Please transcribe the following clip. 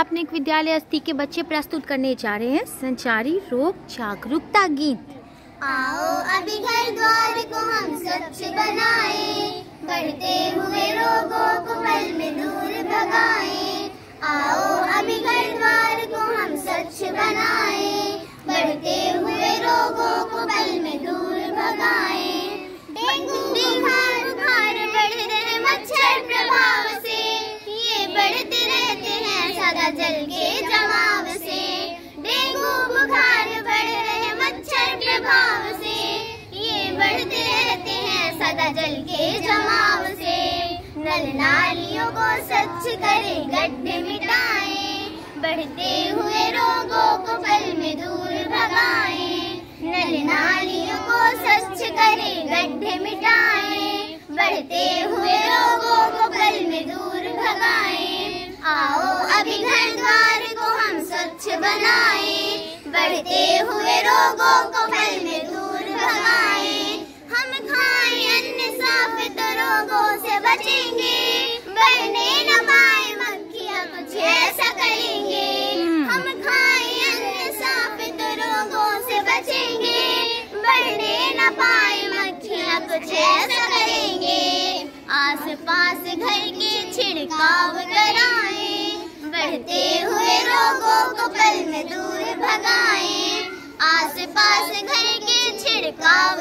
प्राथमिक विद्यालय अस्थि के बच्चे प्रस्तुत करने जा रहे हैं, संचारी रोग जागरूकता गीत। आओ, अभी घर द्वार को हम स्वच्छ बनाए, बढ़ते जल के जमाव से नल नालियों को स्वच्छ करे गड्ढे मिटाएँ, बढ़ते हुए रोगों को पल में दूर भगाएँ, नल नालियों को स्वच्छ करे गड्ढे मिटाए, बढ़ते हुए रोगों को पल में दूर भगाए। आओ अभी घर द्वार को हम स्वच्छ बनाए, बढ़ते हुए रोगों को कुछ ऐसा करेंगे आस पास घर के छिड़काव कराए, बढ़ते हुए रोगों को पल में दूर भगाए आस पास घर के छिड़काव